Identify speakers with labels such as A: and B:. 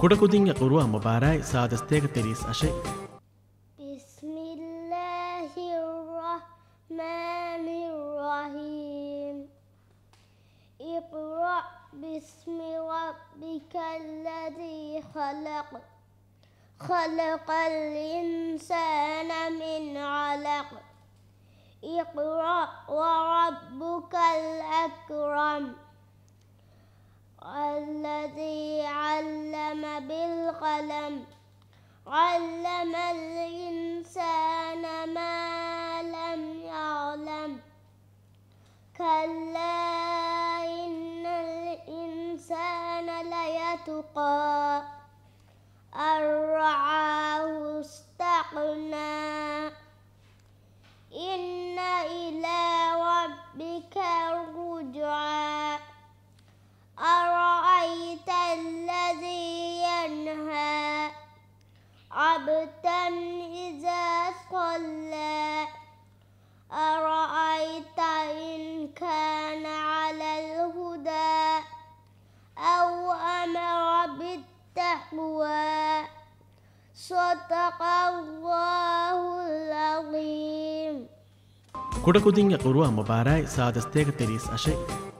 A: ಕುಡಕುದಿಂಗ ಕುರುವ ಮುಬಾರಾಯ್ ಸಾದಸ್ತೇಗ ತೆರೀಸ್ ಅಶೆ
B: بسم الله الرحمن الرحيم اقرأ باسم ربك الذي خلق خلق الإنسان من علق اقرأ وربك الأكرم الذي علم بالقلم. علم الإنسان ما لم يعلم. كلا إن الإنسان ليتقى. عبدا إذا صلى. أرأيت إن كان على الهدى أو أمر بالتقوى؟ صدق الله العظيم.
A: කුඩකුදිින් ඇකුරුව අමබාරයි සාධස්ථයක تريس أشي